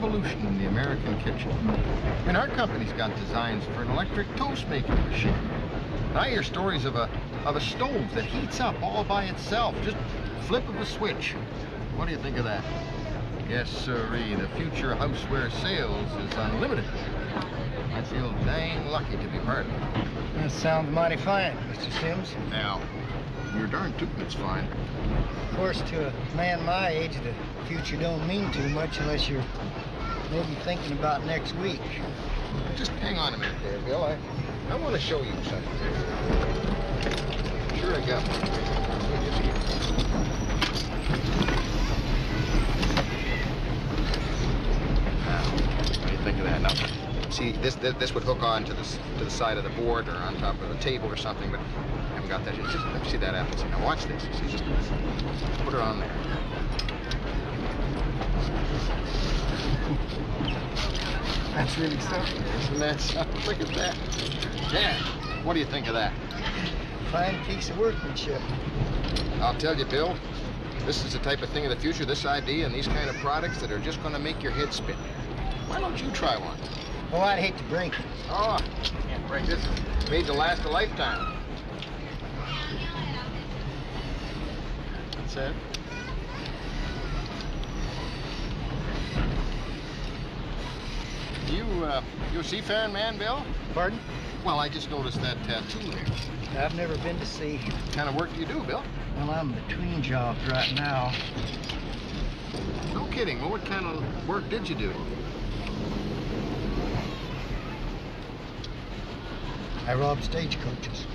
Revolution in the American kitchen. Mean, our company's got designs for an electric toast making machine. And I hear stories of a of a stove that heats up all by itself, just flip of a switch. What do you think of that? Yes, sirree, the future houseware sales is unlimited. I feel dang lucky to be part of it. That sounds mighty fine, Mr. Sims. Now, you're darn tootin' it's fine. Of course, to a man my age, the future don't mean too much unless you're maybe thinking about next week. Just hang on a minute there, Bill. I, I want to show you something. Sure I got Now, what do you think of that? Now, see, this, this this would hook on to the to the side of the board or on top of the table or something, but I haven't got that yet. Just let me see that apple. See, now watch this. See, just put it on there. That's really oh. something. Isn't that something? Look at that. Yeah. What do you think of that? Fine piece of workmanship. I'll tell you, Bill, this is the type of thing of the future, this idea and these kind of products that are just going to make your head spin. Why don't you try one? Oh, I'd hate to break it. Oh, can't break this. It's made to last a lifetime. That's it. You, uh, you a seafaring man, Bill? Pardon? Well, I just noticed that tattoo there. I've never been to sea. What kind of work do you do, Bill? Well, I'm between jobs right now. No kidding. Well, what kind of work did you do? I rob stagecoaches.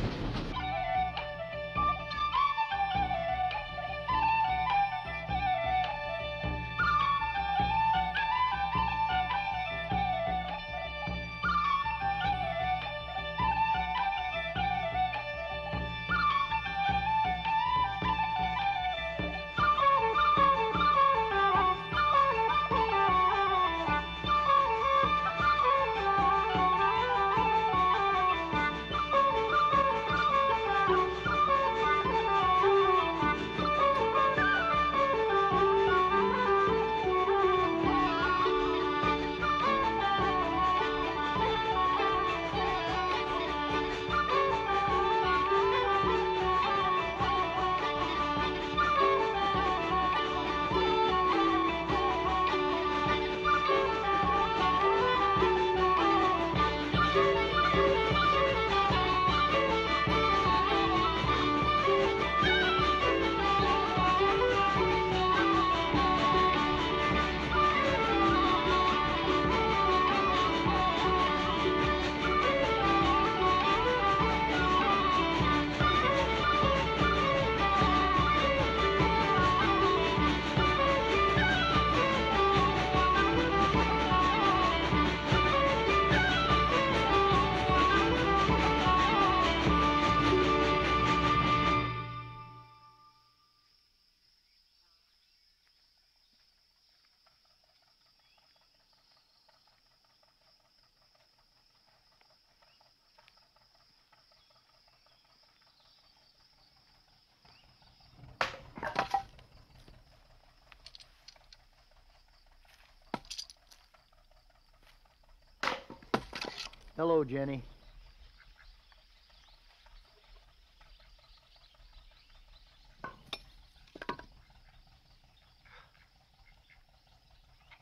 Hello, Jenny.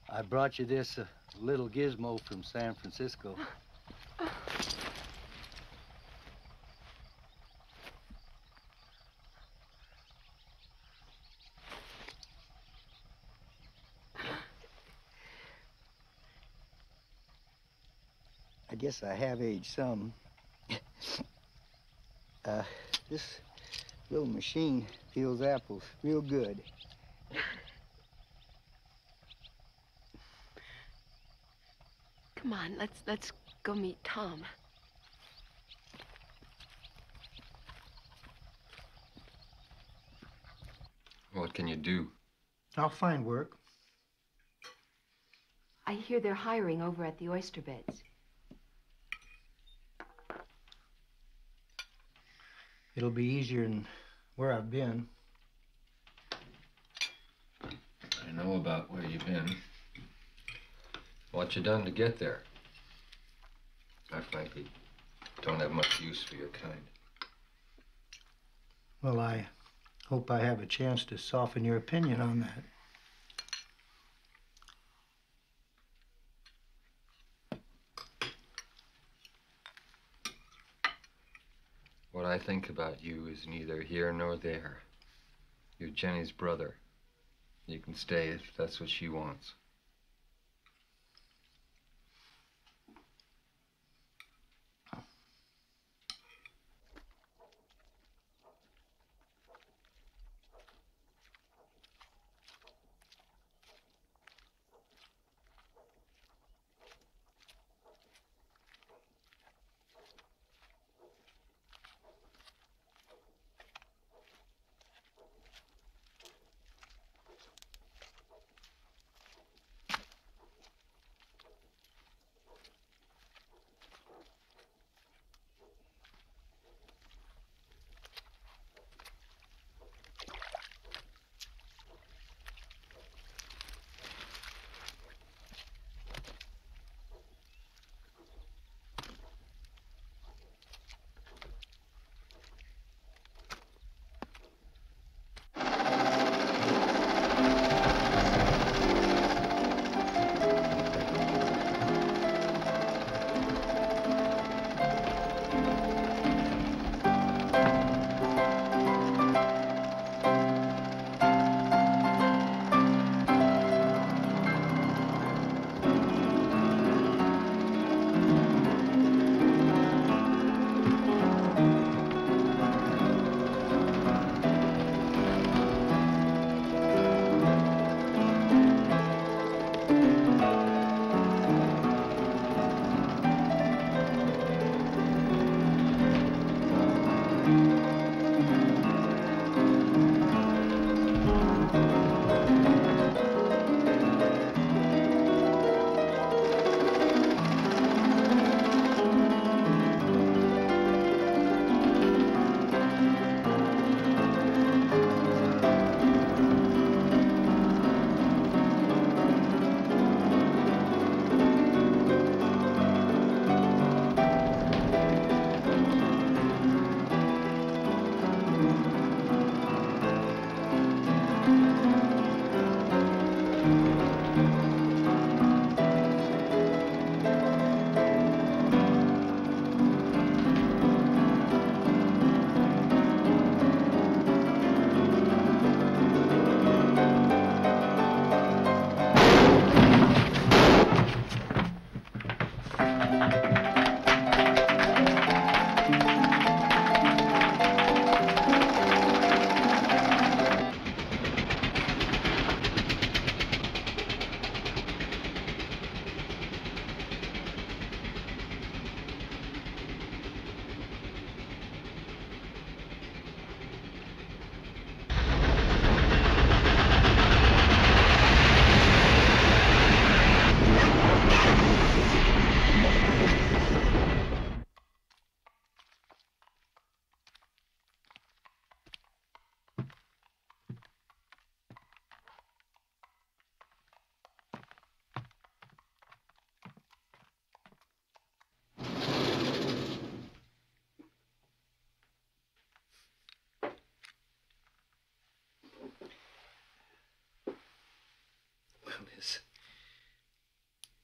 I brought you this uh, little gizmo from San Francisco. guess I have aged some. uh, this little machine peels apples real good. Come on, let's let's go meet Tom. What can you do? I'll find work. I hear they're hiring over at the oyster beds. It'll be easier than where I've been. I know about where you've been. What you done to get there? I frankly don't have much use for your kind. Well, I hope I have a chance to soften your opinion on that. I think about you is neither here nor there. You're Jenny's brother. You can stay if that's what she wants.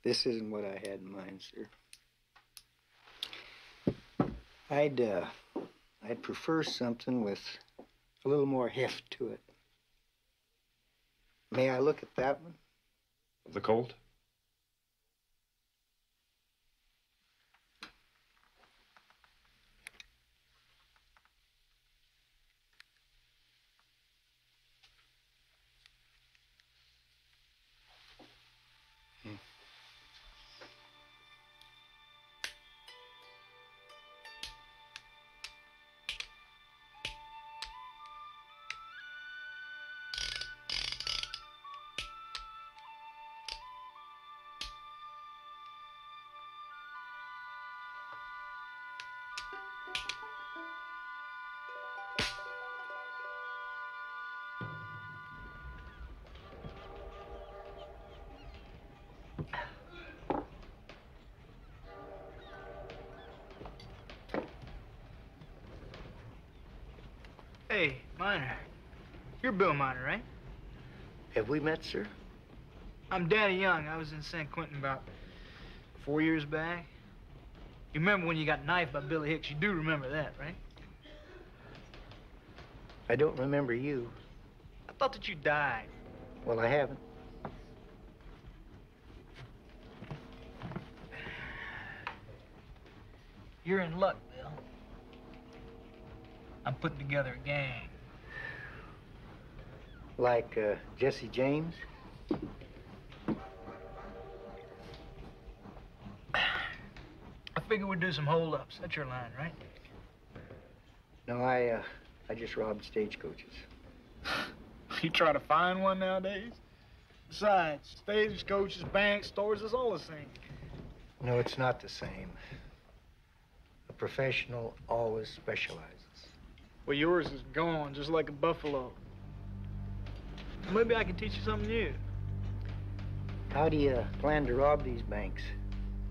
This isn't what I had in mind, sir. I'd, uh, I'd prefer something with a little more heft to it. May I look at that one? The Colt? Bill Miner, right? Have we met, sir? I'm Danny Young. I was in San Quentin about four years back. You remember when you got knifed by Billy Hicks? You do remember that, right? I don't remember you. I thought that you died. Well, I haven't. You're in luck, Bill. I'm putting together a gang. Like uh, Jesse James? I figure we'd do some holdups. That's your line, right? No, I, uh, I just robbed stagecoaches. You try to find one nowadays? Besides, stagecoaches, banks, stores, it's all the same. No, it's not the same. A professional always specializes. Well, yours is gone, just like a buffalo. Maybe I can teach you something new. How do you plan to rob these banks?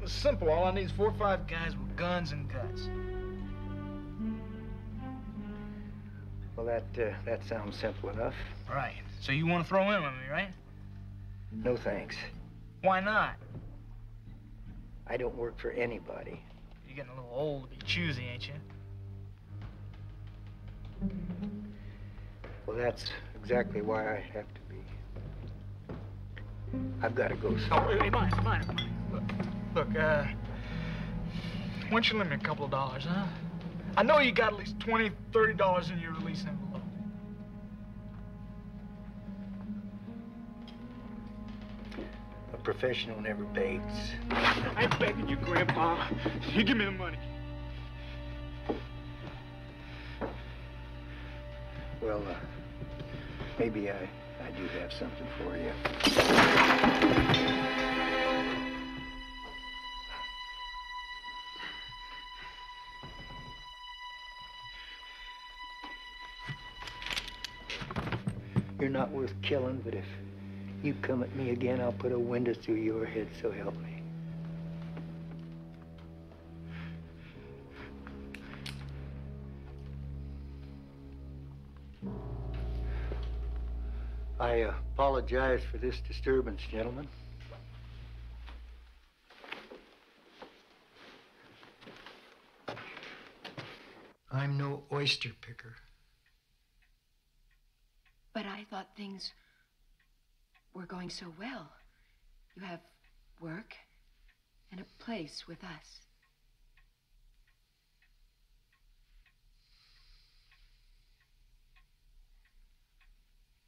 It's simple. All I need is four or five guys with guns and guts. Well, that uh, that sounds simple enough. Right. So you want to throw in with me, right? No thanks. Why not? I don't work for anybody. You're getting a little old to be choosy, ain't you? Well, that's exactly why I have to be. I've got to go. Oh, somewhere. wait, wait, mine, mine, mine. Look, look, uh, why don't you lend me a couple of dollars, huh? I know you got at least twenty, thirty dollars in your release envelope. A professional never begs. I'm begging you, Grandpa. You give me the money. Well, uh, maybe I, I do have something for you. You're not worth killing, but if you come at me again, I'll put a window through your head, so help me. I apologize for this disturbance, gentlemen. I'm no oyster picker. But I thought things were going so well. You have work and a place with us.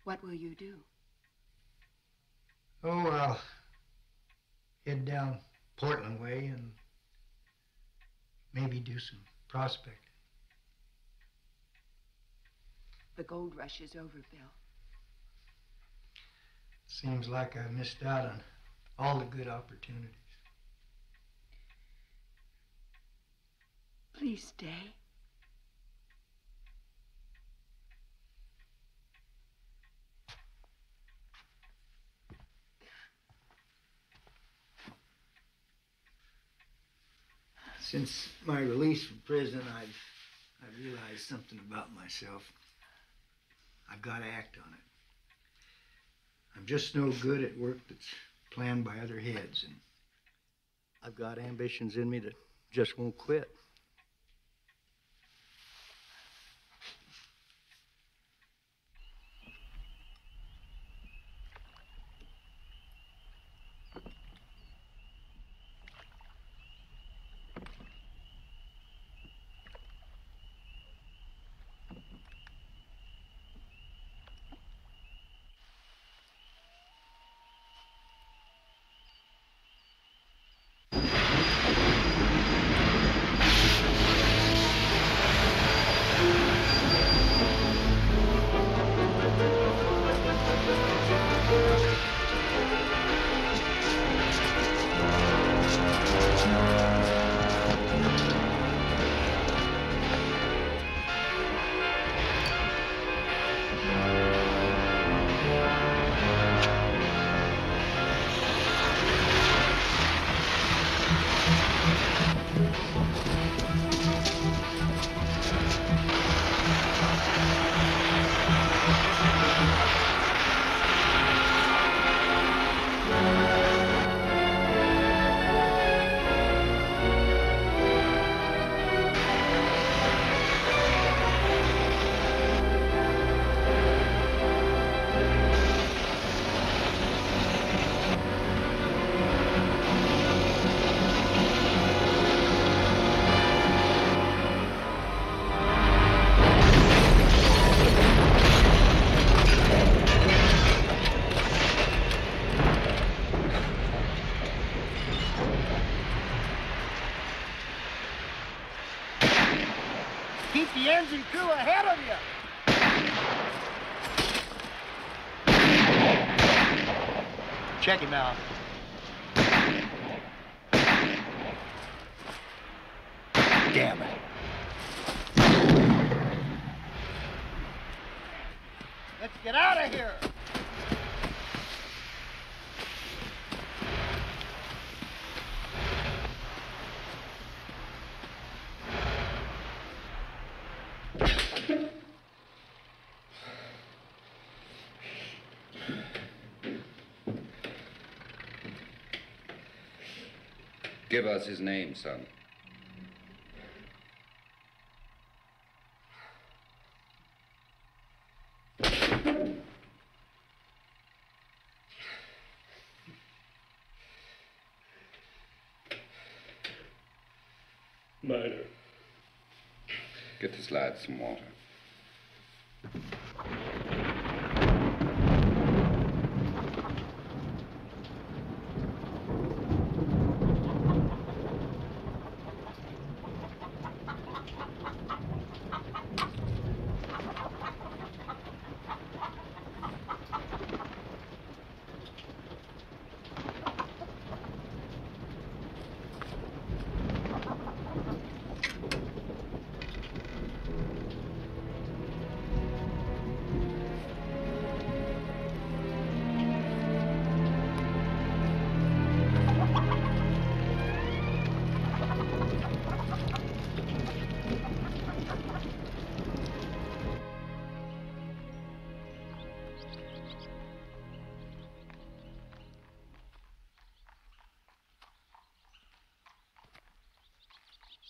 What will you do? Oh, I'll head down Portland way and maybe do some prospecting. The gold rush is over, Bill. Seems like I missed out on all the good opportunities. Please stay. Since my release from prison, I've I've realized something about myself. I've got to act on it. I'm just no good at work that's planned by other heads, and I've got ambitions in me that just won't quit. Check him out. Damn it. Let's get out of here. Give us his name, son. Miner. Get this lad some water.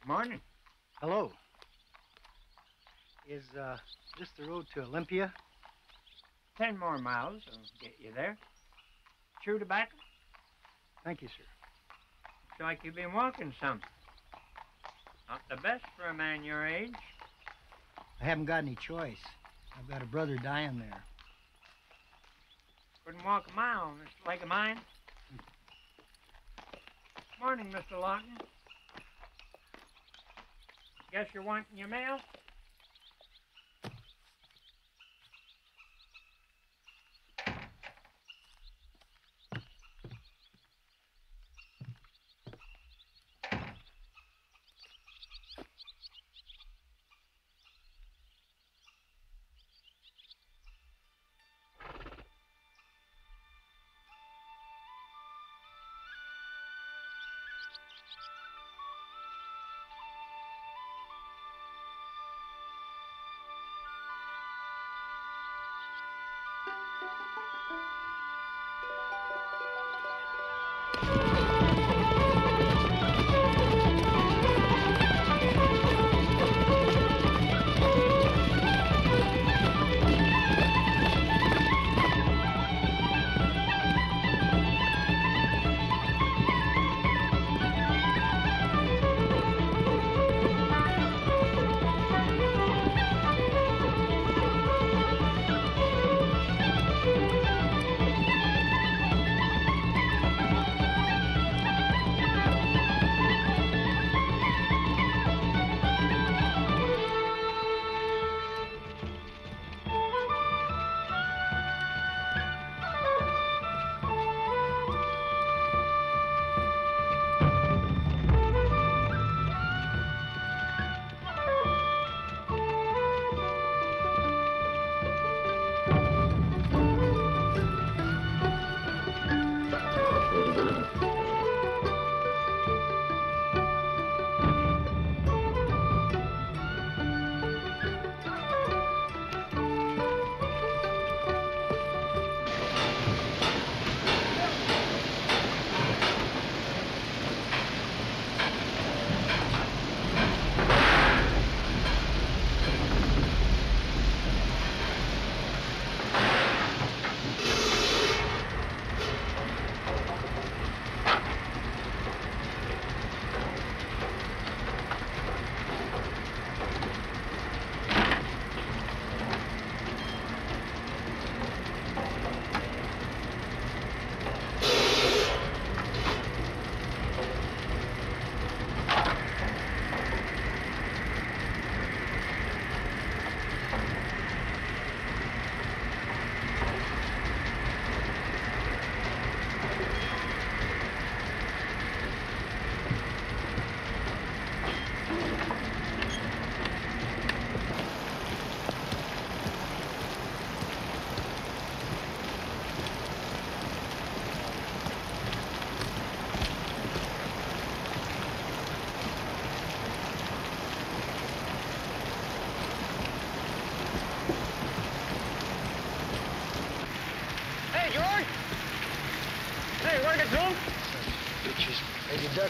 Morning. Hello. Is uh, this the road to Olympia? Ten more miles will get you there. Chew tobacco? Thank you, sir. Looks like you've been walking some. Not the best for a man your age. I haven't got any choice. I've got a brother dying there. Couldn't walk a mile on this leg of mine. Morning, Mr. Lawton. Guess you're wanting your mail?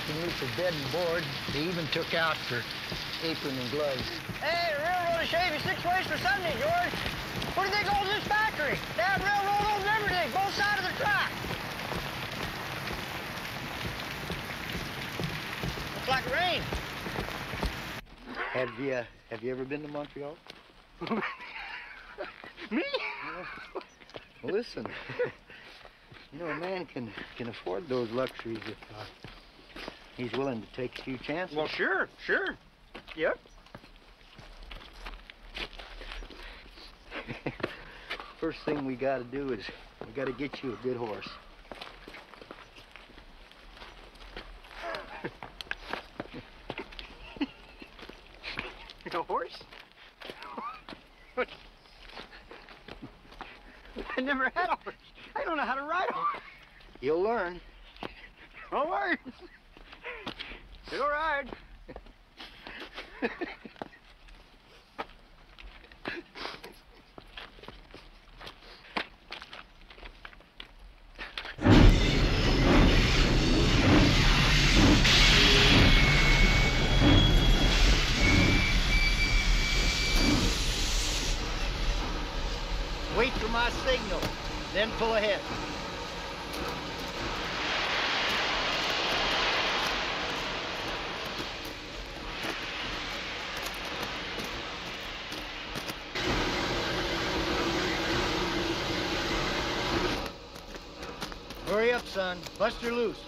They deducted me for bed and board. They even took out for apron and gloves. Hey, the railroad will shave you six ways for Sunday, George. What do they think owns this factory? That railroad owns everything, both sides of the track. Looks like rain. Have you, uh, have you ever been to Montreal? Me? Well, listen, you know, a man can, can afford those luxuries if uh, he's willing to take a few chances. Well, sure, sure. Yep. First thing we gotta do is we gotta get you a good horse. A horse? I never had a horse. I don't know how to ride a horse. You'll learn. Don't worry. Ride. Wait for my signal, then pull ahead. Hurry up, son. Bust her loose.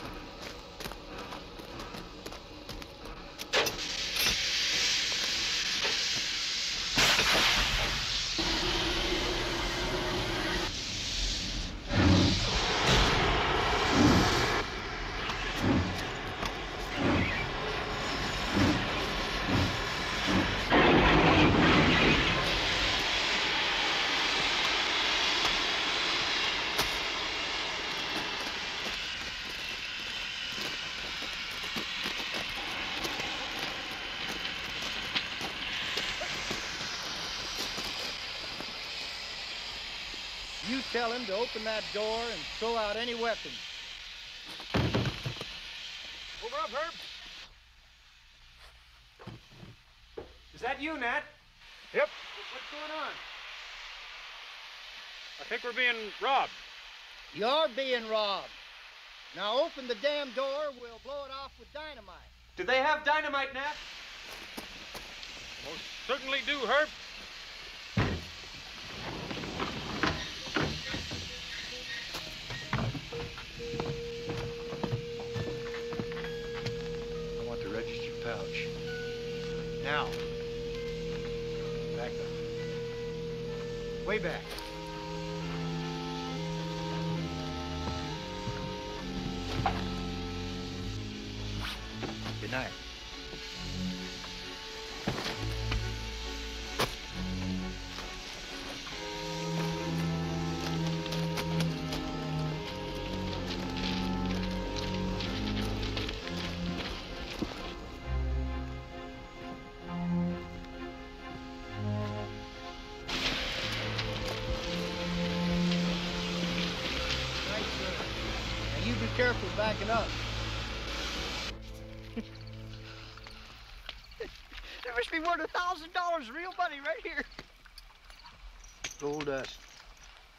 You tell him to open that door and throw out any weapons. Over up, Herb. Is that you, Nat? Yep. What's going on? I think we're being robbed. You're being robbed. Now open the damn door, we'll blow it off with dynamite. Do they have dynamite, Nat? Most certainly do, Herb. Way back. Good night.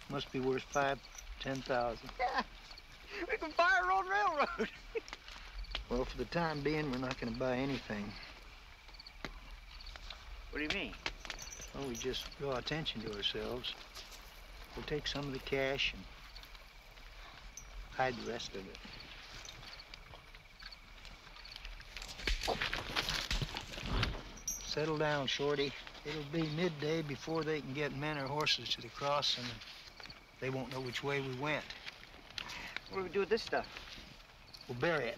Must be worth five, ten thousand. Yeah. We can buy our own railroad. Well, for the time being, we're not gonna buy anything. What do you mean? Well, we just draw attention to ourselves. We'll take some of the cash and hide the rest of it. Settle down, Shorty. It'll be midday before they can get men or horses to the crossing. and They won't know which way we went. What do we do with this stuff? We'll bury it.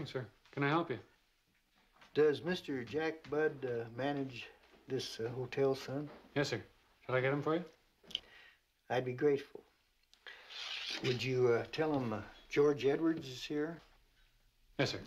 Morning, sir. Can I help you? Does Mr. Jack Budd uh, manage this uh, hotel, son? Yes, sir. Shall I get him for you? I'd be grateful. Would you uh, tell him uh, George Edwards is here? Yes, sir.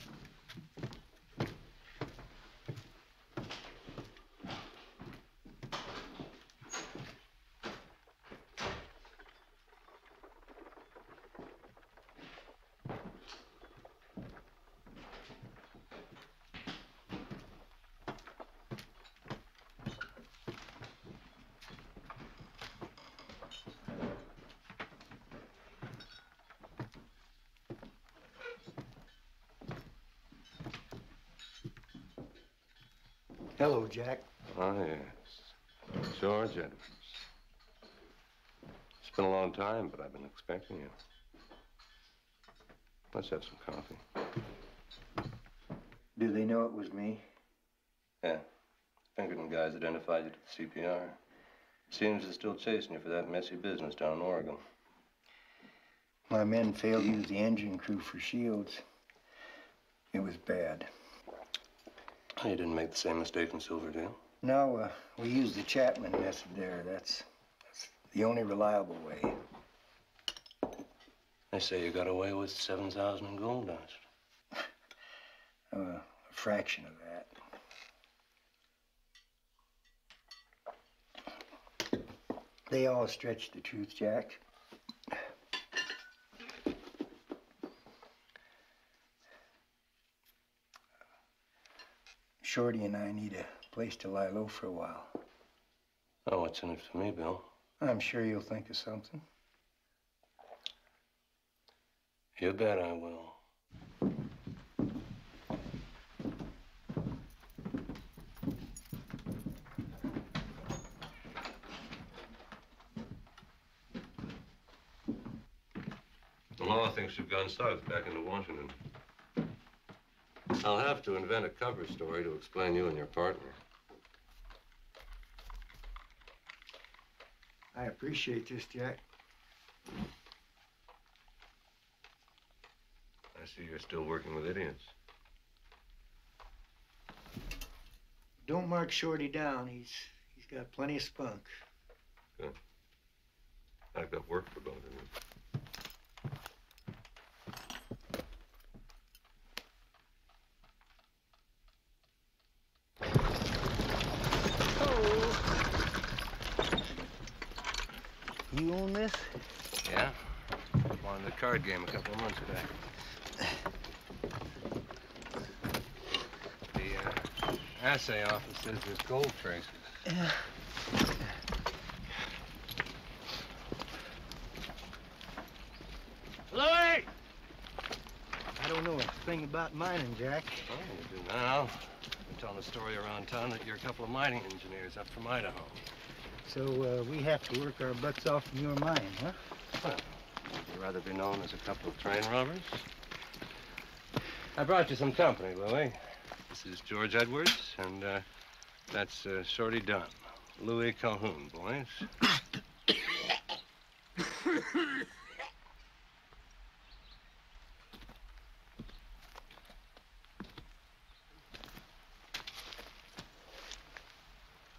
Hello, Jack. Oh, yes. George Edwards. It's been a long time, but I've been expecting you. Let's have some coffee. Do they know it was me? Yeah. Pinkerton guys identified you to the CPR. Seems they're still chasing you for that messy business down in Oregon. My men failed to use the engine crew for shields. It was bad. You didn't make the same mistake in Silverdale? No, uh, we used the Chapman method there. That's, that's the only reliable way. They say you got away with 7,000 in gold dust. Uh, a fraction of that. They all stretch the truth, Jack. Shorty and I need a place to lie low for a while. Oh, what's in it for me, Bill? I'm sure you'll think of something. You bet I will. The law thinks you've gone south back into Washington. I'll have to invent a cover story to explain you and your partner. I appreciate this, Jack. I see you're still working with idiots. Don't mark Shorty down. He's he's got plenty of spunk. Good. I've got work for both of you. You own this? Yeah? Won the card game a couple of months back. The uh, assay office says there's gold traces. Louis! I don't know a thing about mining, Jack. Oh, you do now. I'm telling a story around town that you're a couple of mining engineers up from Idaho. So uh, we have to work our butts off in your mine, huh? Well, would you rather be known as a couple of train robbers? I brought you some company, Louis. This is George Edwards, and uh, that's uh, Shorty Dunn. Louis Colquhoun, boys.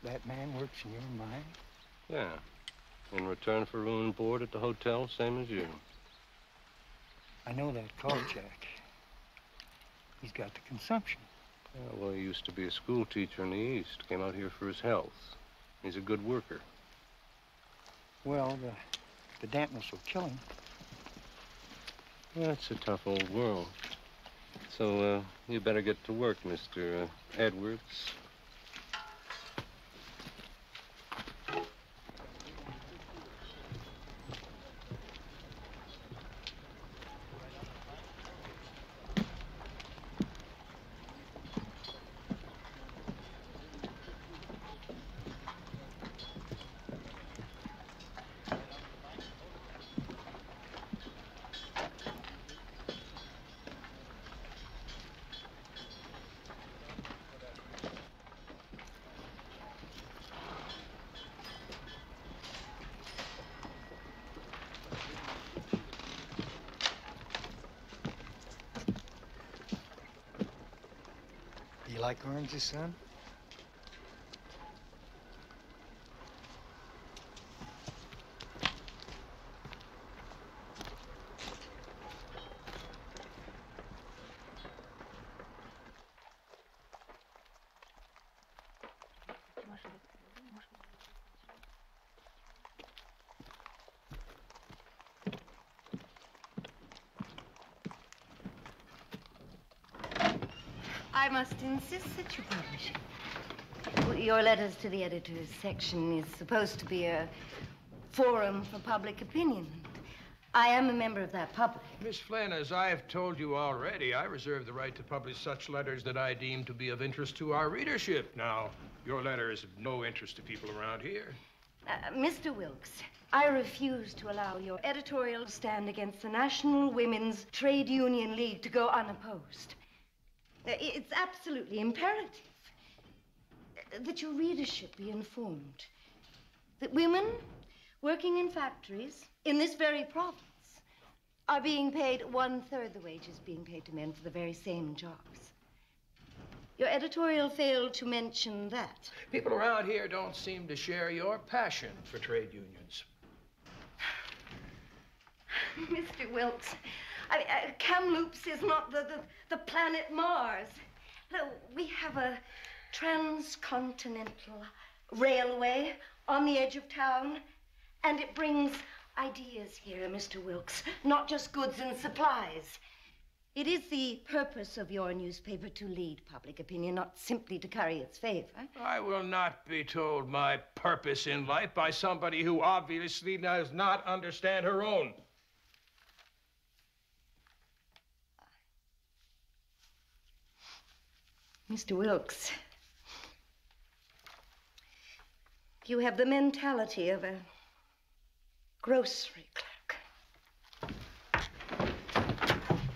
That man works in your mine? Yeah. In return for room and board at the hotel, same as you. I know that Jack. He's got the consumption. Yeah, well, he used to be a school teacher in the East. Came out here for his health. He's a good worker. Well, the, the dampness will kill him. It's a tough old world. So, uh, you better get to work, Mr. Uh, Edwards. Like oranges, son? I must insist that you publish it. Your letters to the editor's section is supposed to be a forum for public opinion. I am a member of that public. Miss Flynn, as I have told you already, I reserve the right to publish such letters that I deem to be of interest to our readership. Now, your letter is of no interest to people around here. Uh, Mr. Wilkes, I refuse to allow your editorial stand against the National Women's Trade Union League to go unopposed. Uh, It's absolutely imperative uh, that your readership be informed that women working in factories in this very province are being paid one third the wages being paid to men for the very same jobs. Your editorial failed to mention that. People around here don't seem to share your passion for trade unions. Mr. Wilkes, I mean, uh, Kamloops is not the, the, the planet Mars. No, we have a transcontinental railway on the edge of town, and it brings ideas here, Mr. Wilkes, not just goods and supplies. It is the purpose of your newspaper to lead public opinion, not simply to curry its favor. I will not be told my purpose in life by somebody who obviously does not understand her own. Mr. Wilkes, you have the mentality of a grocery clerk.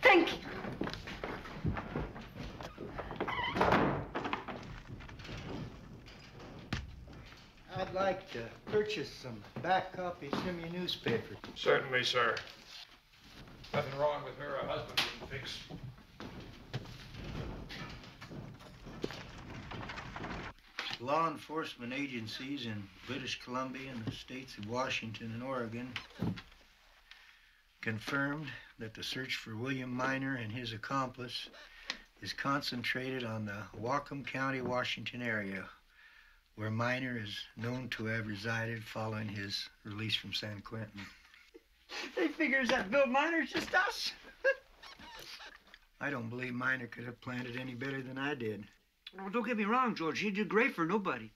Thank you. I'd like to purchase some back copies from your newspaper. Certainly, sir. Nothing wrong with her. A husband wouldn't fix. Law enforcement agencies in British Columbia and the states of Washington and Oregon confirmed that the search for William Miner and his accomplice is concentrated on the Whatcom County, Washington area, where Miner is known to have resided following his release from San Quentin. They figures that Bill Miner's just us. I don't believe Miner could have planned it any better than I did. Well, don't get me wrong, George. He did great for nobody.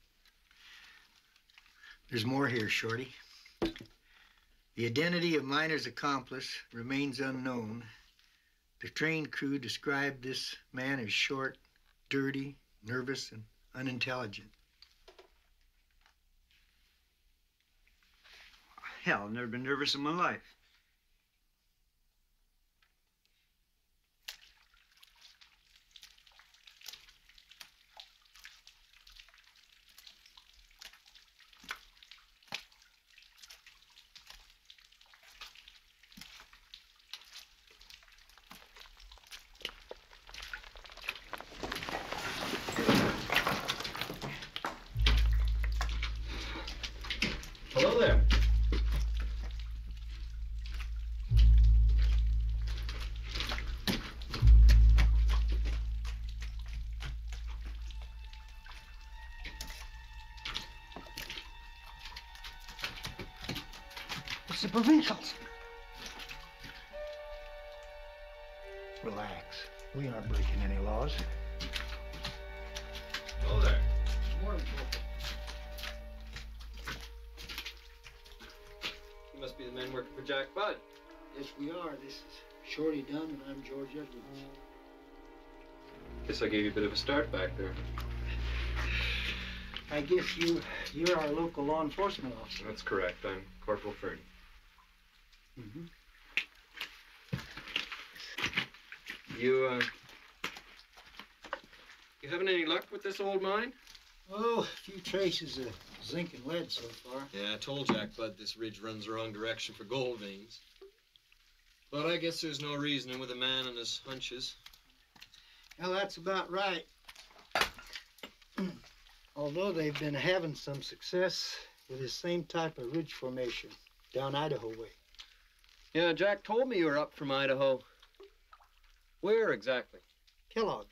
There's more here, Shorty. The identity of Miner's accomplice remains unknown. The train crew described this man as short, dirty, nervous, and unintelligent. Hell, I've never been nervous in my life. I gave you a bit of a start back there. I guess you you're our local law enforcement officer. That's correct. I'm Corporal Fernie. Mhm. You, uh. You having any luck with this old mine? Oh, a few traces of zinc and lead so far. Yeah, I told Jack Budd this ridge runs the wrong direction for gold veins. But I guess there's no reasoning with a man and his hunches. Well, that's about right. Although they've been having some success with this same type of ridge formation down Idaho way. Yeah, Jack told me you were up from Idaho. Where exactly? Kellogg.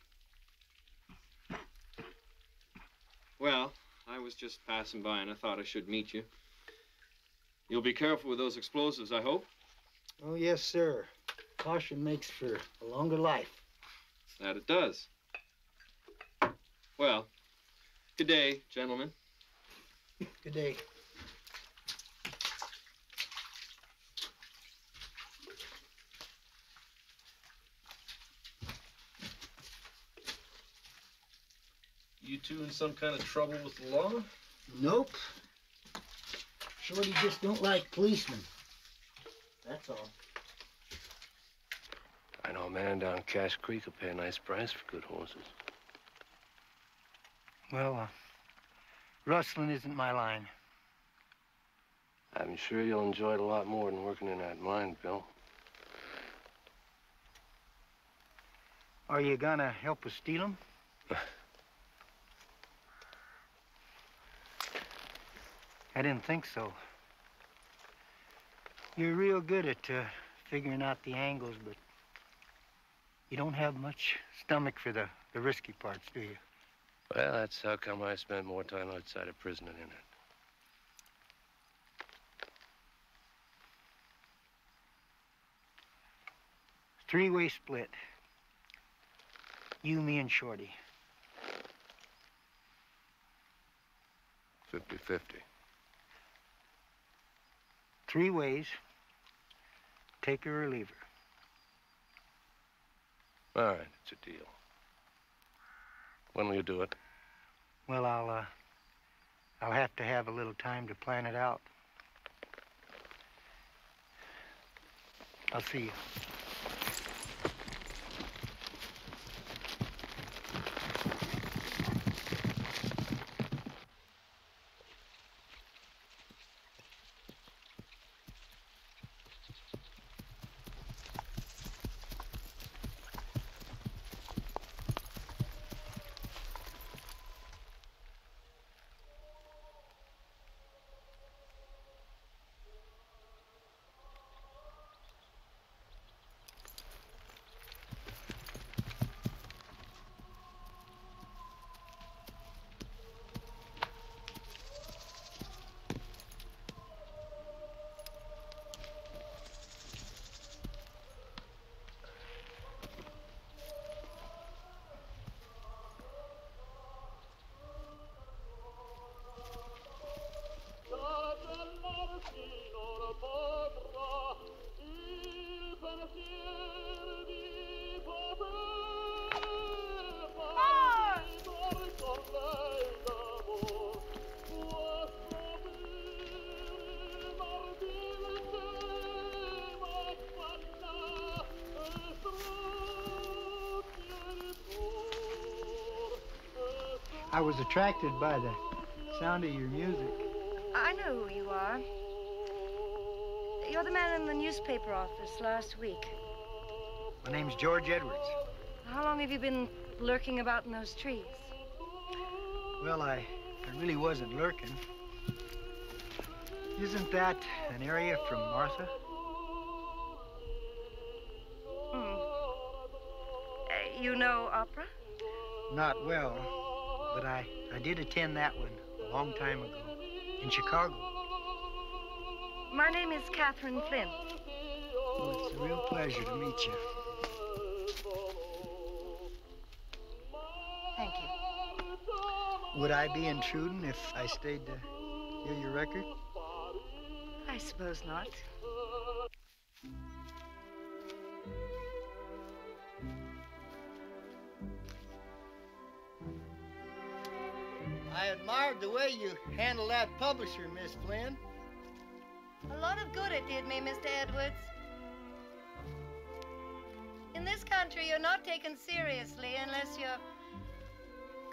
Well, I was just passing by and I thought I should meet you. You'll be careful with those explosives, I hope. Oh, yes, sir. Caution makes for a longer life. That it does. Well, good day, gentlemen. Good day. You two in some kind of trouble with the law? Nope. Shorty just don't like policemen. That's all. I know a man down Cache Creek will pay a nice price for good horses. Well, uh, rustling isn't my line. I'm sure you'll enjoy it a lot more than working in that mine, Bill. Are you gonna help us steal steal 'em? I didn't think so. You're real good at uh, figuring out the angles, but you don't have much stomach for the, the risky parts, do you? Well, that's how come I spent more time outside of prison than in it. Three-way split. You, me, and Shorty. 50-50. Three ways. Take her or leave her. All right, it's a deal. When will you do it? Well, I'll, uh, I'll have to have a little time to plan it out. I'll see you. I was attracted by the sound of your music. I know who you are. You're the man in the newspaper office last week. My name's George Edwards. How long have you been lurking about in those trees? Well, I, I really wasn't lurking. Isn't that an aria from Martha? Hmm. Uh, you know opera? Not well, but I, I did attend that one a long time ago in Chicago. My name is Catherine Flynn. Well, it's a real pleasure to meet you. Thank you. Would I be intruding if I stayed to hear your record? I suppose not. Way you handled that publisher, Miss Flynn. A lot of good it did me, Mr. Edwards. In this country, you're not taken seriously unless you're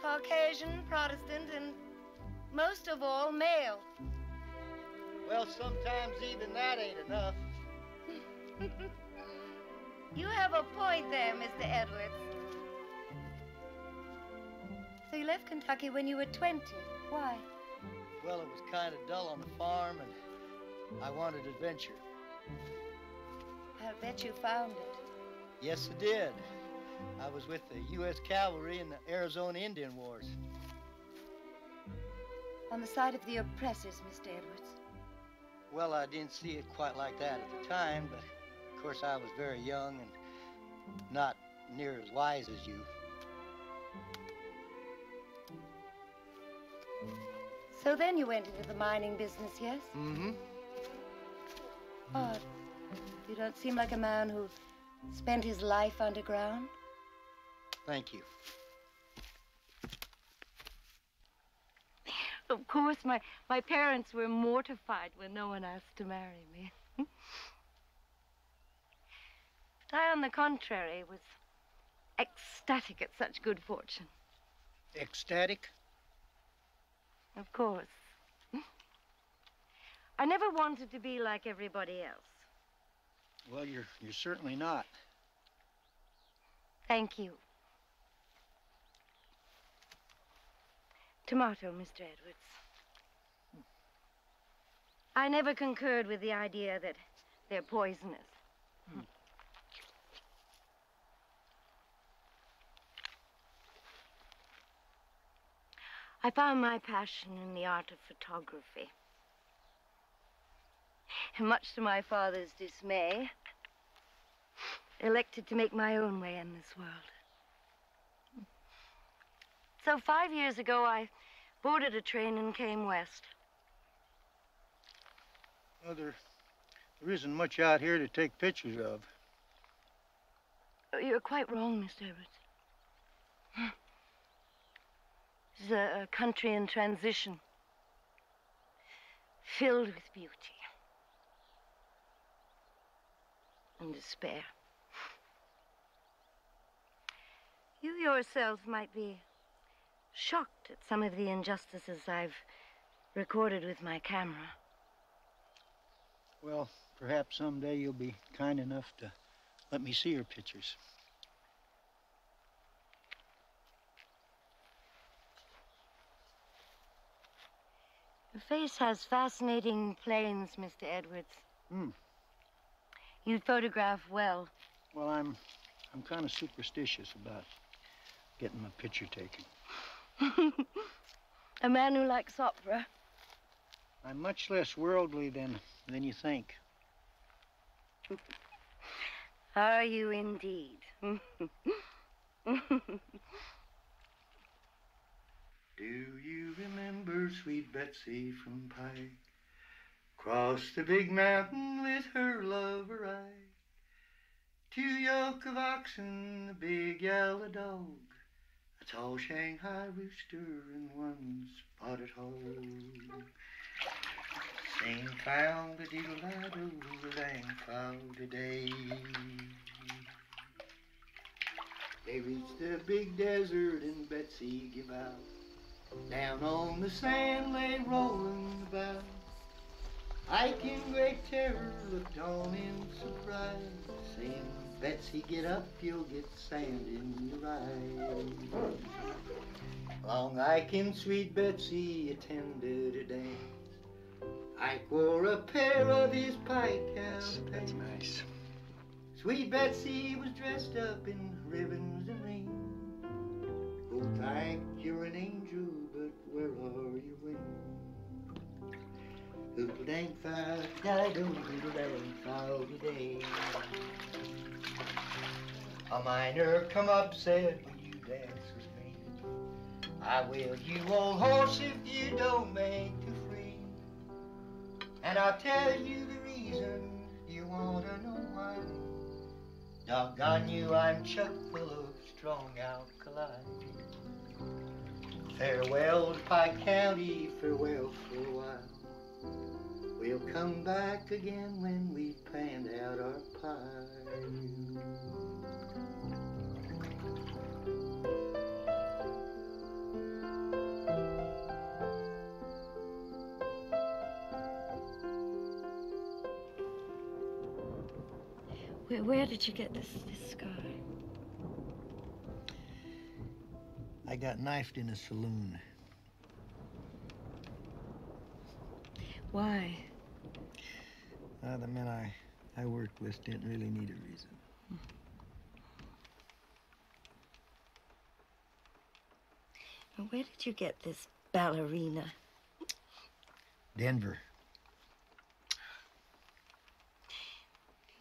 Caucasian, Protestant, and most of all, male. Well, sometimes even that ain't enough. You have a point there, Mr. Edwards. So you left Kentucky when you were 20. Why? Well, it was kind of dull on the farm, and I wanted adventure. I'll bet you found it. Yes, I did. I was with the U.S. Cavalry in the Arizona Indian Wars. On the side of the oppressors, Mr. Edwards. Well, I didn't see it quite like that at the time, but of course I was very young and not near as wise as you. So then you went into the mining business, yes? Mm-hmm. Odd. You don't seem like a man who spent his life underground. Thank you. Of course, my, my parents were mortified when no one asked to marry me. but I, on the contrary, was ecstatic at such good fortune. Ecstatic? Of course. I never wanted to be like everybody else. Well, you're you're certainly not. Thank you. Tomato, Mr. Edwards. I never concurred with the idea that they're poisonous. I found my passion in the art of photography. And much to my father's dismay, elected to make my own way in this world. So five years ago, I boarded a train and came west. Well, there, there isn't much out here to take pictures of. Oh, You're quite wrong, Mr. Edwards. Is a, a country in transition, filled with beauty and despair. You yourself might be shocked at some of the injustices I've recorded with my camera. Well, perhaps someday you'll be kind enough to let me see your pictures. Face has fascinating planes, Mr. Edwards. Hmm. You photograph well. Well, I'm I'm kind of superstitious about getting my picture taken. a man who likes opera. I'm much less worldly than than you think. Are you indeed? Do you remember sweet Betsy from Pike? Crossed the big mountain with her lover Ike. Two yoke of oxen, a big yellow dog, a tall Shanghai rooster, and one spotted hog. Sing found a diddle da do, lang found a day. They reached the big desert and Betsy give out. Down on the sand lay rolling about. Ike in great terror looked on in surprise, saying, Betsy, get up, you'll get sand in your eyes. Long Ike and sweet Betsy attended a dance. Ike wore a pair of his pike out That's nice. Sweet Betsy was dressed up in ribbons and rings. Oh, Ike, you're an angel, but where are your wings? Hoodle dang fowl, da do hoodle dang fowl today. A miner come up said, Will you dance with me? I will, you old horse, if you don't make too free. And I'll tell you the reason you wanna know why. Doggone you, I'm chock full of strong alkali. Farewell Pike County, farewell for a while. We'll come back again when we've panned out our pie. Where, where did you get this, this I got knifed in a saloon. Why? Uh, the men I, I worked with didn't really need a reason. Well, Where did you get this ballerina? Denver.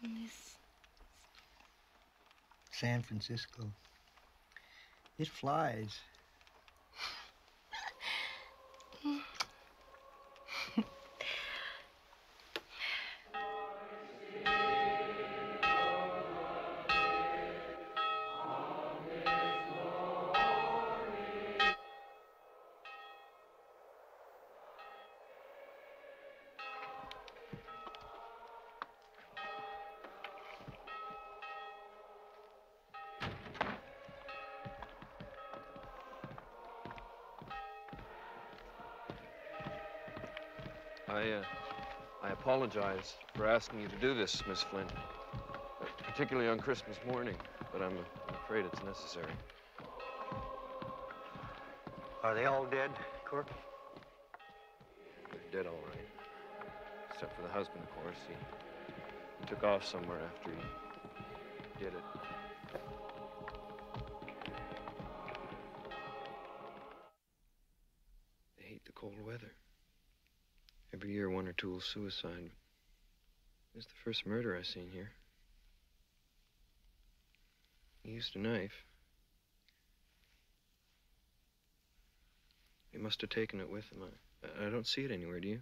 This San Francisco. It flies. apologize for asking you to do this, Miss Flynn. Particularly on Christmas morning, but I'm, afraid it's necessary. Are they all dead, Corp? They're dead all right. Except for the husband, of course. He, he took off somewhere after he did it. Every year, one or two will suicide. It's the first murder I've seen here. He used a knife. He must have taken it with him. I, I don't see it anywhere, do you?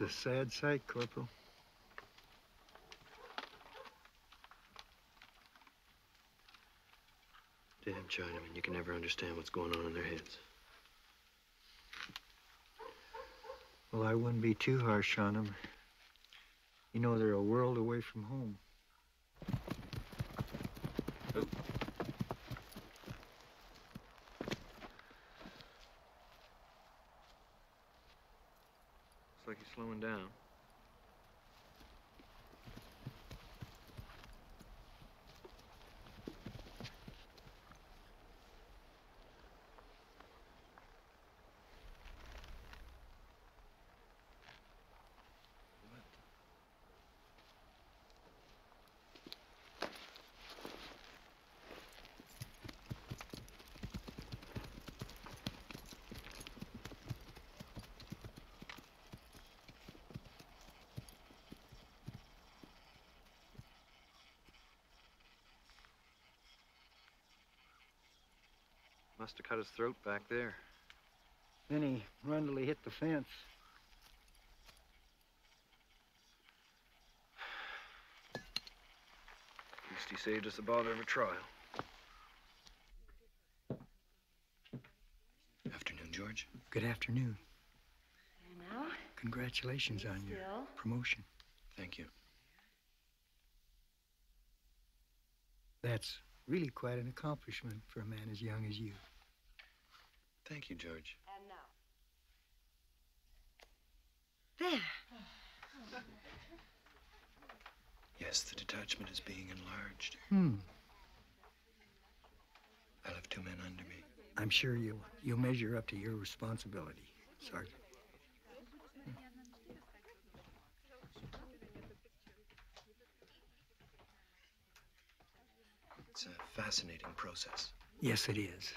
It's a sad sight, Corporal. Damn Chinamen, you can never understand what's going on in their heads. Well, I wouldn't be too harsh on them. You know, they're a world away from home. Looks like he's slowing down. Must have cut his throat back there. Then he run till he hit the fence. At least he saved us the bother of a trial. Afternoon, George. Good afternoon. Now, Congratulations on your Still? promotion. Thank you. That's really quite an accomplishment for a man as young as you. Thank you, George. and now. There. Yes, the detachment is being enlarged. Hmm. I'll have two men under me. I'm sure you'll you'll measure up to your responsibility, Sergeant. It's a fascinating process. Yes, it is.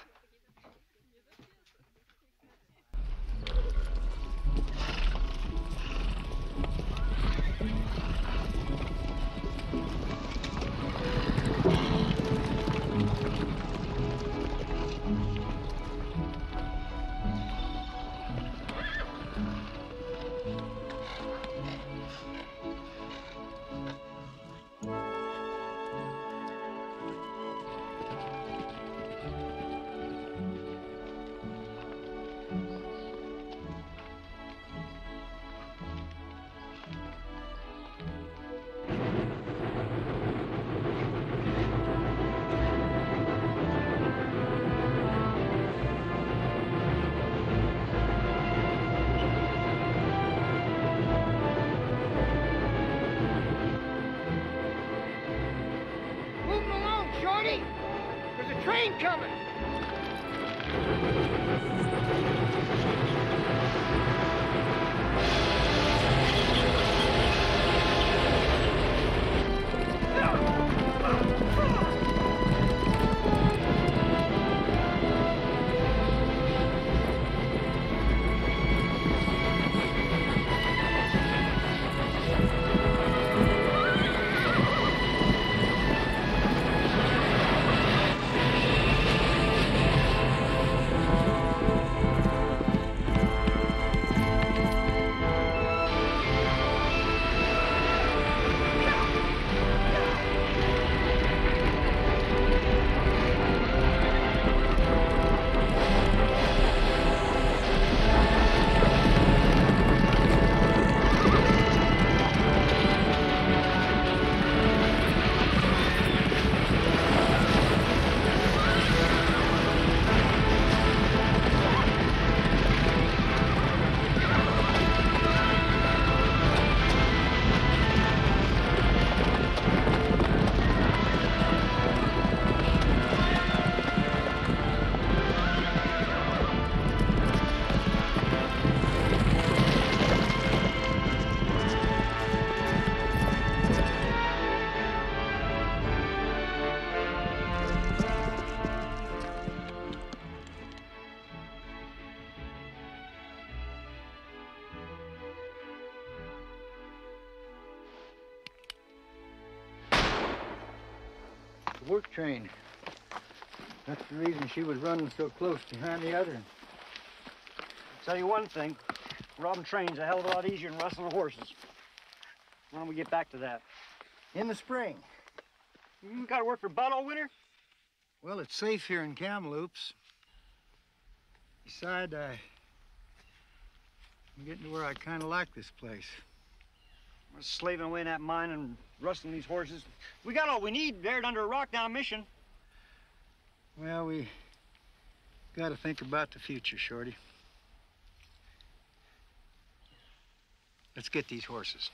Work train. That's the reason she was running so close behind the other. I'll Tell you one thing, robbing trains a hell of a lot easier than rustling horses. Why don't we get back to that? In the spring. You gotta work for Budd all winter? Well, it's safe here in Kamloops. Besides, I... I'm getting to where I kind of like this place. We're slaving away in that mine and rustling these horses. We got all we need buried under a rock down Mission. Well, we got to think about the future, Shorty. Let's get these horses.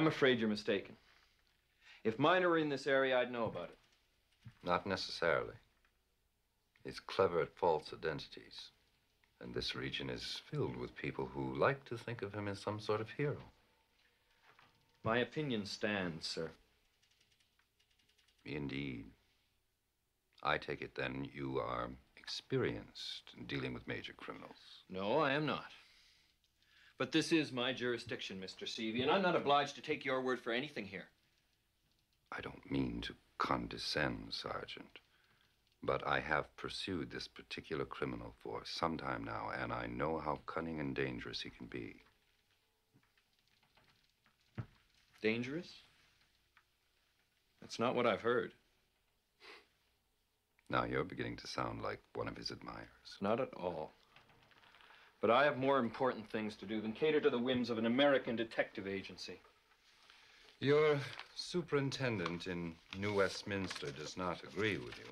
I'm afraid you're mistaken. If Miner were in this area, I'd know about it. Not necessarily. He's clever at false identities. And this region is filled with people who like to think of him as some sort of hero. My opinion stands, sir. Indeed. I take it then you are experienced in dealing with major criminals. No, I am not. But this is my jurisdiction, Mr. Seavey, and I'm not obliged to take your word for anything here. I don't mean to condescend, Sergeant, but I have pursued this particular criminal for some time now, and I know how cunning and dangerous he can be. Dangerous? That's not what I've heard. Now you're beginning to sound like one of his admirers. Not at all. But I have more important things to do than cater to the whims of an American detective agency. Your superintendent in New Westminster does not agree with you.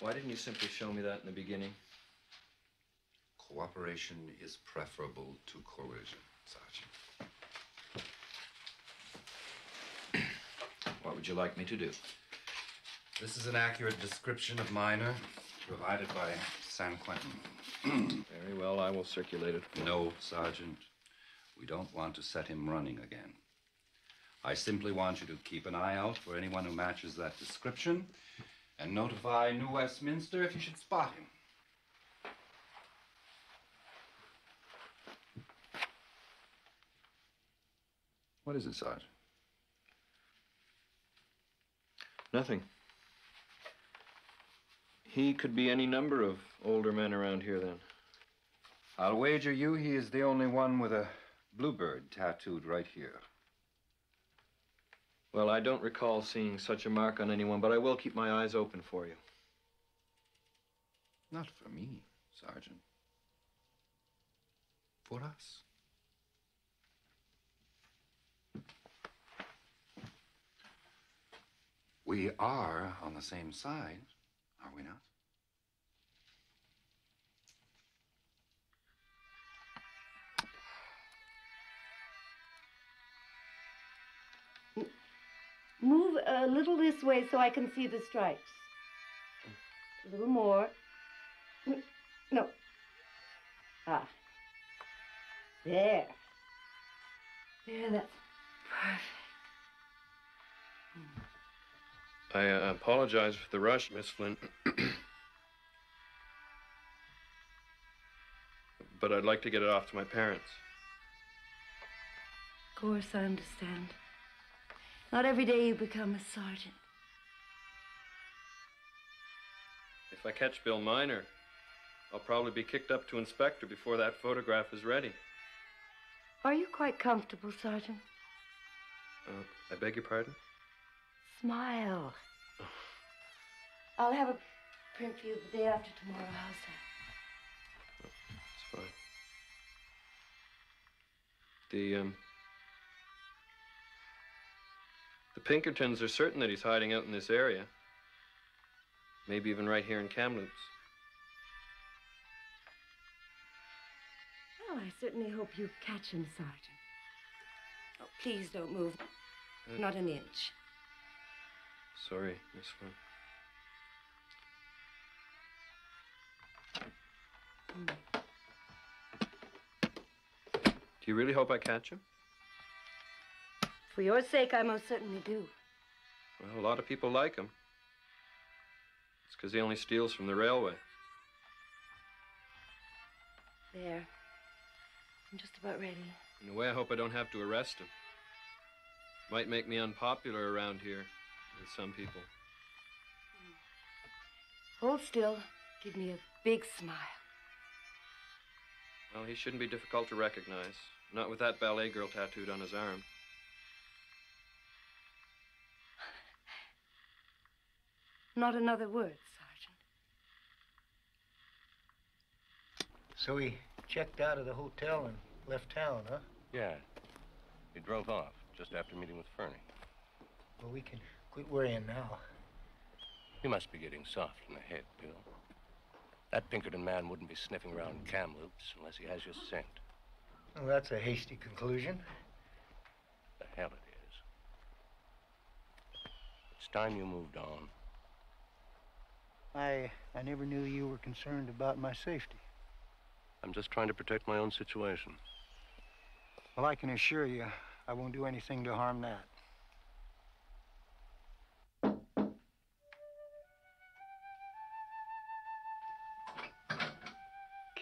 Why didn't you simply show me that in the beginning? Cooperation is preferable to coercion, Sergeant. What would you like me to do? This is an accurate description of Miner, provided by San Quentin. Very well, I will circulate it. No, Sergeant. We don't want to set him running again. I simply want you to keep an eye out for anyone who matches that description And notify New Westminster if you should spot him. What is it, Sergeant? Nothing. He could be any number of older men around here then. I'll wager you he is the only one with a bluebird tattooed right here. Well, I don't recall seeing such a mark on anyone, but I will keep my eyes open for you. Not for me, Sergeant. For us. We are on the same side, are we not? Move a little this way so I can see the stripes. A little more. No. Ah. There. There, that's perfect. I uh, apologize for the rush, Miss Flint. but I'd like to get it off to my parents. Of course, I understand. Not every day you become a sergeant. If I catch Bill Miner, I'll probably be kicked up to inspector before that photograph is ready. Are you quite comfortable, Sergeant? Uh, I beg your pardon? Smile. I'll have a print for you the day after tomorrow. How's that? It's fine. The, um... The Pinkertons are certain that he's hiding out in this area. Maybe even right here in Kamloops. Well, I certainly hope you catch him, Sergeant. Oh, please don't move. Uh, Not an inch. Sorry, Miss Flint. Do you really hope I catch him? For your sake, I most certainly do. Well, a lot of people like him. It's because he only steals from the railway. There. I'm just about ready. In a way, I hope I don't have to arrest him. Might make me unpopular around here with some people. Hold still. Give me a big smile. Well, he shouldn't be difficult to recognize. Not with that ballet girl tattooed on his arm. Not another word, Sergeant. So he checked out of the hotel and left town, huh? Yeah. He drove off just after meeting with Fernie. Well, we can quit worrying now. You must be getting soft in the head, Bill. That Pinkerton man wouldn't be sniffing around Kamloops unless he has your scent. Well, that's a hasty conclusion. The hell it is. It's time you moved on. I I never knew you were concerned about my safety. I'm just trying to protect my own situation. Well, I can assure you, I won't do anything to harm that.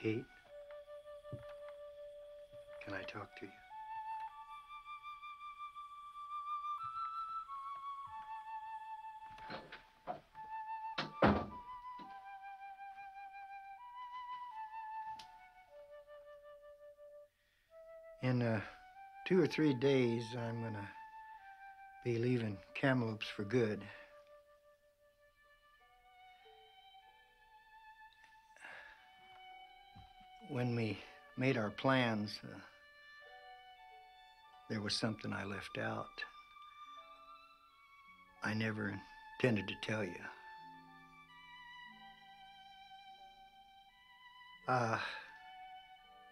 Kate, can I talk to you? In uh, two or three days, I'm going to be leaving Kamloops for good. When we made our plans, uh, there was something I left out. I never intended to tell you. Uh,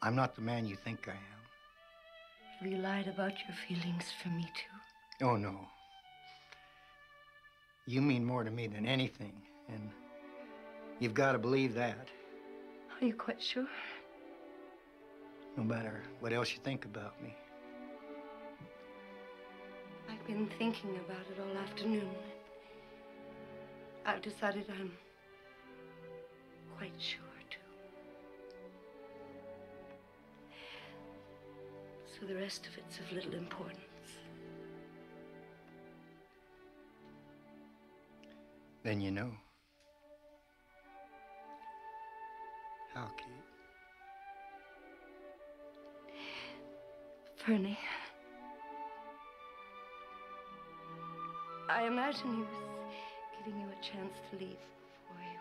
I'm not the man you think I am. Have you lied about your feelings for me, too? Oh, no. You mean more to me than anything, and you've got to believe that, Are you quite sure? No matter what else you think about me. I've been thinking about it all afternoon. I've decided I'm quite sure to. So the rest of it's of little importance. Then you know. How? Fernie. I imagine he was giving you a chance to leave before he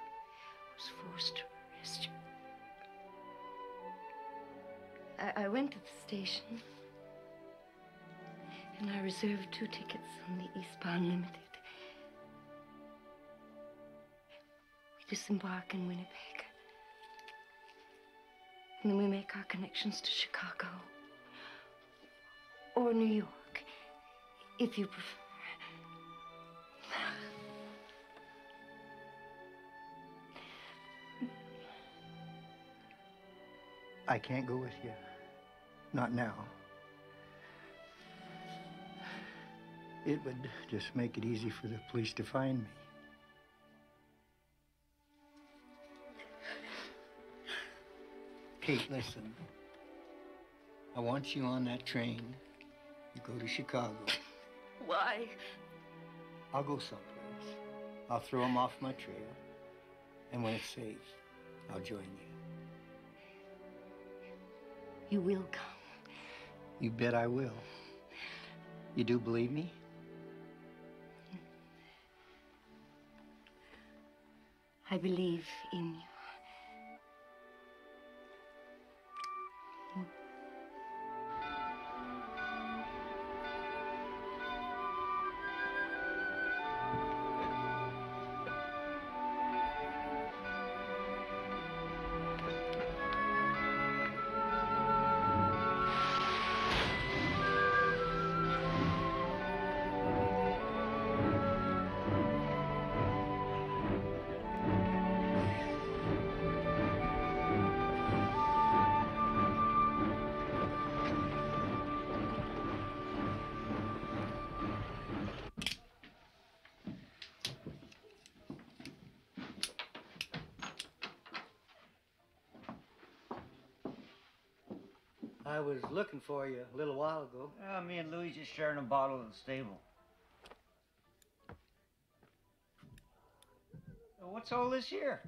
was forced to arrest you. I, I went to the station and I reserved two tickets on the eastbound limited. We disembark in Winnipeg. And then we make our connections to Chicago or New York, if you prefer. I can't go with you. Not now. It would just make it easy for the police to find me. Kate, listen. I want you on that train. You go to Chicago. Why? I'll go someplace. I'll throw them off my trail. And when it's safe, I'll join you. You will come. You bet I will. You do believe me? I believe in you. Was looking for you a little while ago. Yeah, me and Louis just sharing a bottle at the stable. So what's all this here?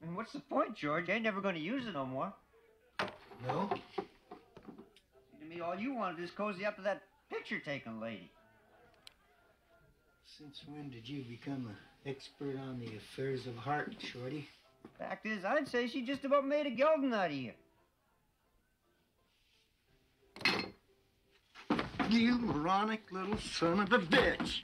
I mean, what's the point, George? You ain't never going to use it no more. No? To me, all you wanted is cozy up to that picture-taking lady. Since when did you become an expert on the affairs of heart, Shorty? Fact is, I'd say she just about made a gelding out of you. You moronic little son of a bitch!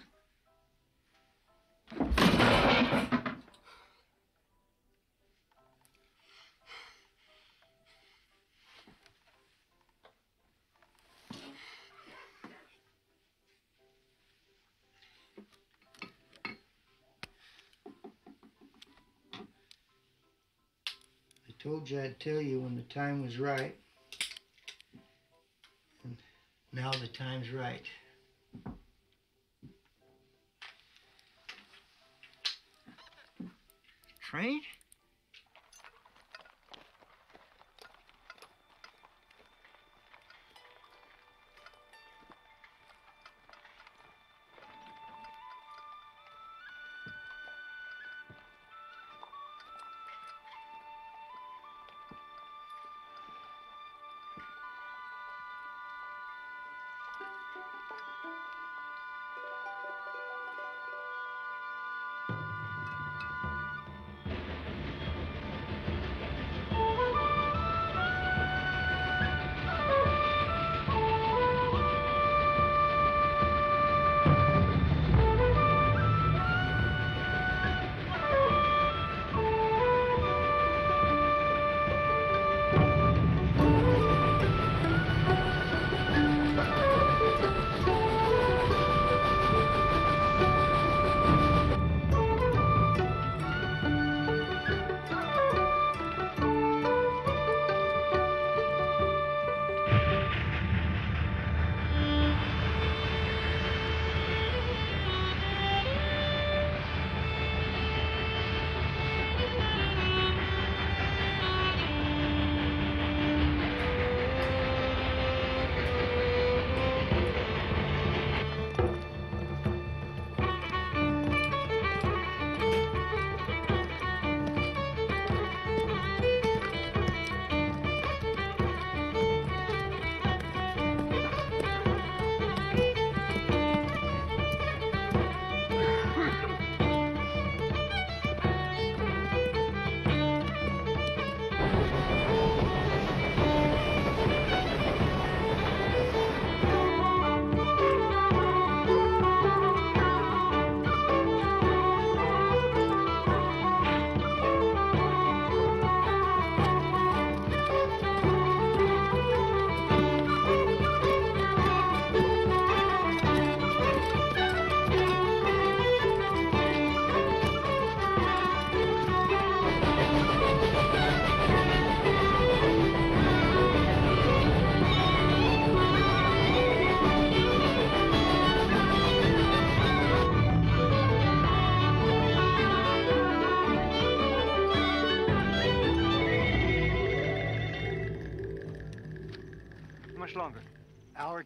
I told you I'd tell you when the time was right. Now the time's right. Train?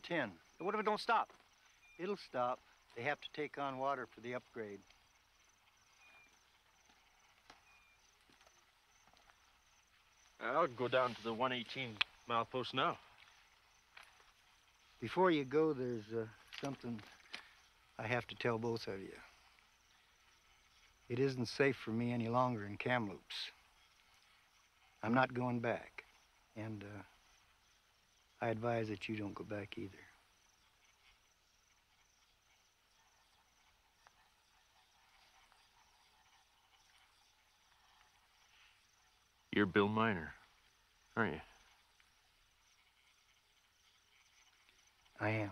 10. But what if it don't stop? It'll stop. They have to take on water for the upgrade. I'll go down to the 118 milepost now. Before you go, there's uh, something I have to tell both of you. It isn't safe for me any longer in Kamloops. I'm not going back. And uh, I advise that you don't go back either. You're Bill Miner, aren't you? I am.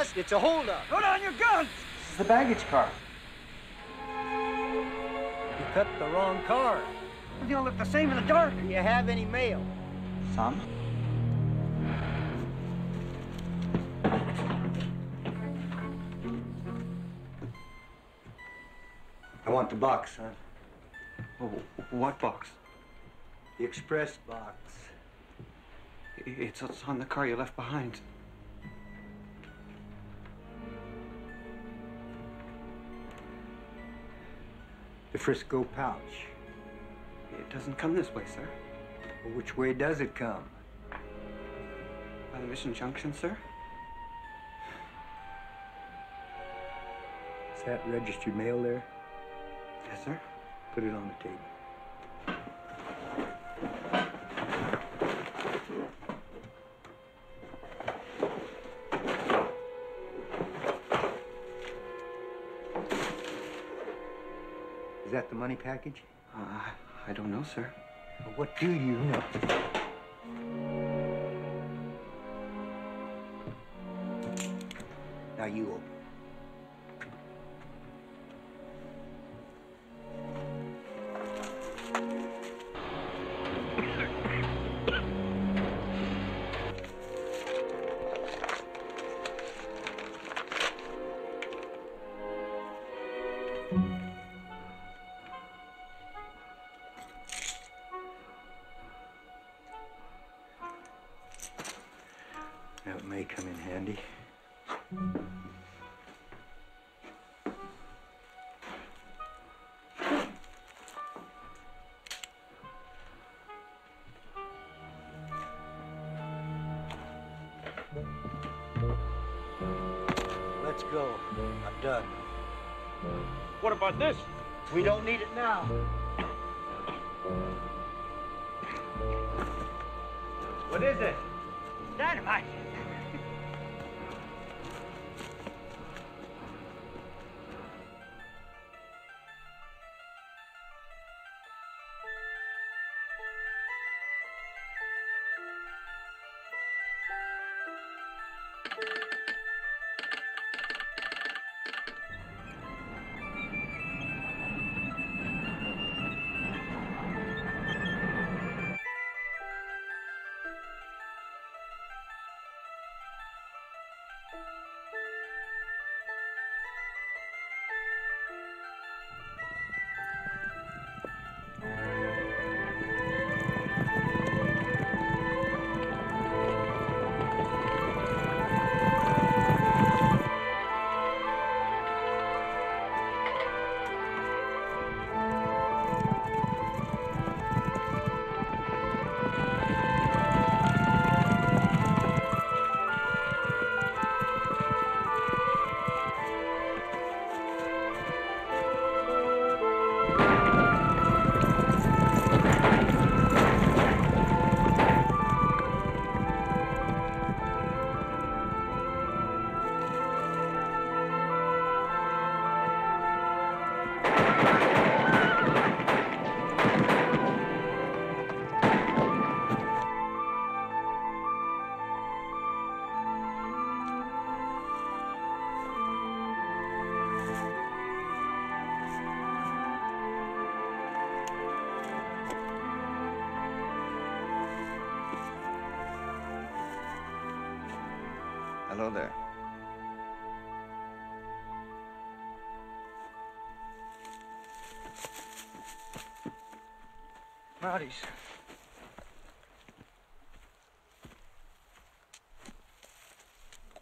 No hose bus. It's a holdup. Put on your guns! This is the baggage car. You cut the wrong car. You don't look the same in the dark. Do you have any mail? Some? I want the box, son. Oh, what box? The express box. It's, it's on the car you left behind. The Frisco pouch. It doesn't come this way, sir. Well, which way does it come? By the Mission Junction, sir? Is that registered mail there? Yes, sir. Put it on the table. Is that the money package? Uh, I don't know, sir. Well, what do you know? Now you open. About this? We don't need it now.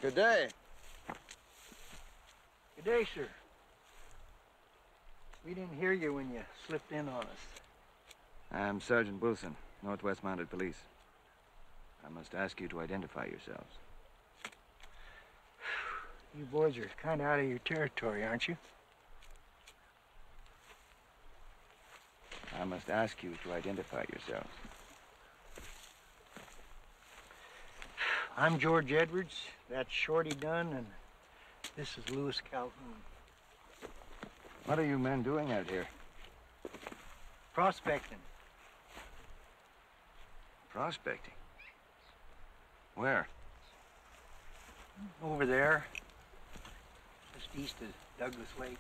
Good day. Good day, sir. We didn't hear you when you slipped in on us. I'm Sergeant Wilson, Northwest Mounted Police. I must ask you to identify yourselves. You boys are kind of out of your territory, aren't you? Must ask you to identify yourselves. I'm George Edwards. That's Shorty Dunn, and this is Louis Colquhoun. What are you men doing out here? Prospecting. Prospecting? Where? Over there. Just east of Douglas Lake.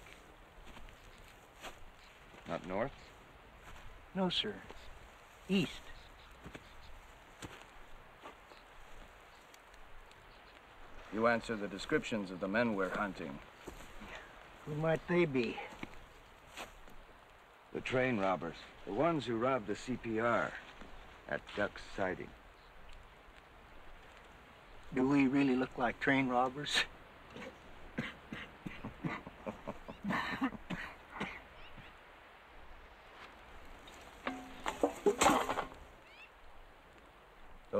Not north? No, sir. East. You answer the descriptions of the men we're hunting. Who might they be? The train robbers. The ones who robbed the CPR at Duck's Siding. Do we really look like train robbers?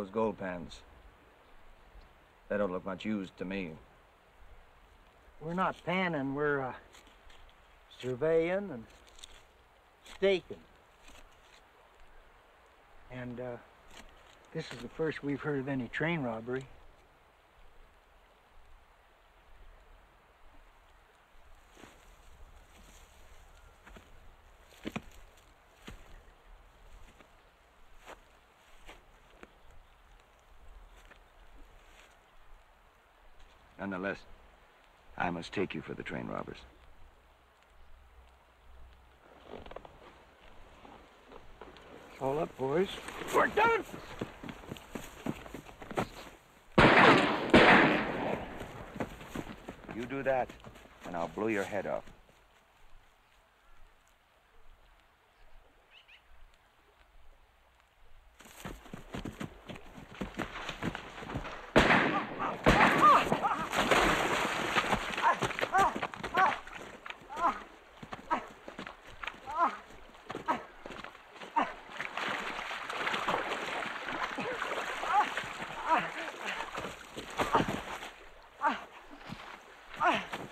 Those gold pans. They don't look much used to me. We're not panning, we're uh, surveying and staking. And uh, this is the first we've heard of any train robbery. Nonetheless, I must take you for the train robbers. All up, boys. We're done! You do that, and I'll blow your head off.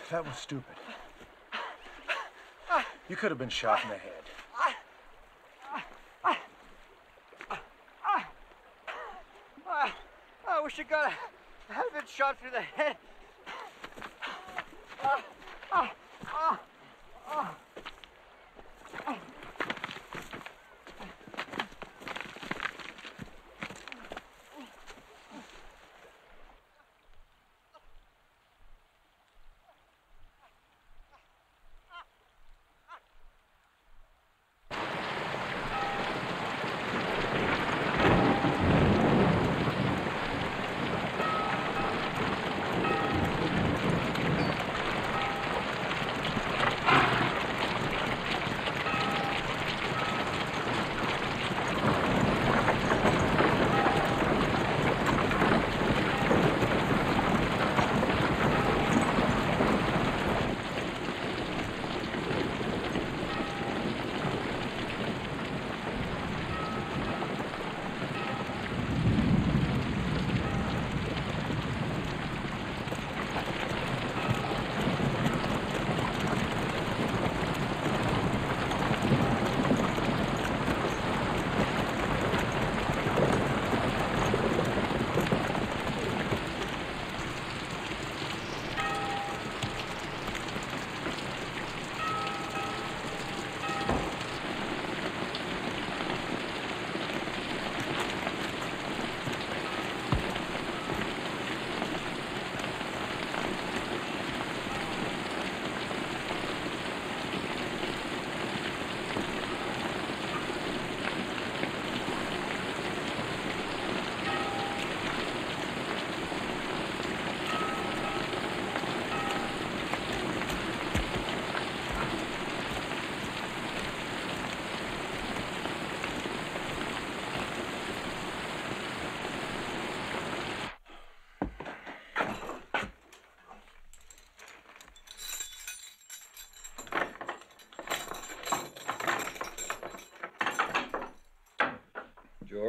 That was stupid. You could have been shot in the head. I wish I got a, had been shot through the head.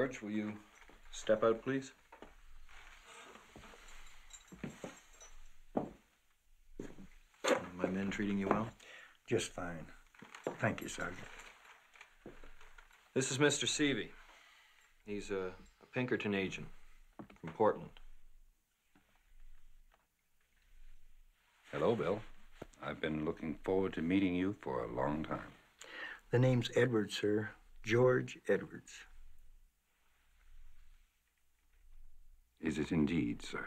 George, will you step out, please? My men treating you well? Just fine. Thank you, Sergeant. This is Mr. Seavey. He's a, a Pinkerton agent from Portland. Hello, Bill. I've been looking forward to meeting you for a long time. The name's Edwards, sir. George Edwards. Is it indeed, sir?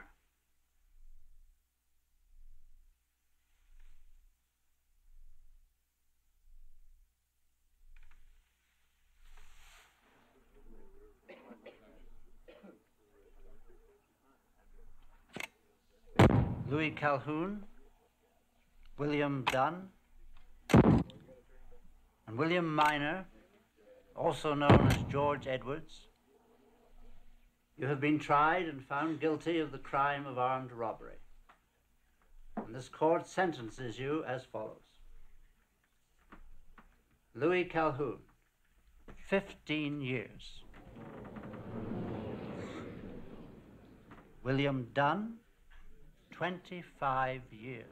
Louis Colquhoun, William Dunn, and William Miner, also known as George Edwards. You have been tried and found guilty of the crime of armed robbery. And this court sentences you as follows Louis Colquhoun, 15 years. William Dunn, 25 years.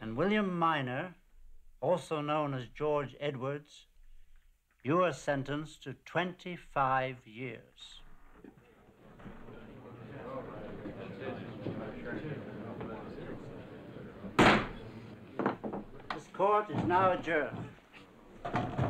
And William Miner, also known as George Edwards, you are sentenced to 25 years. This court is now adjourned.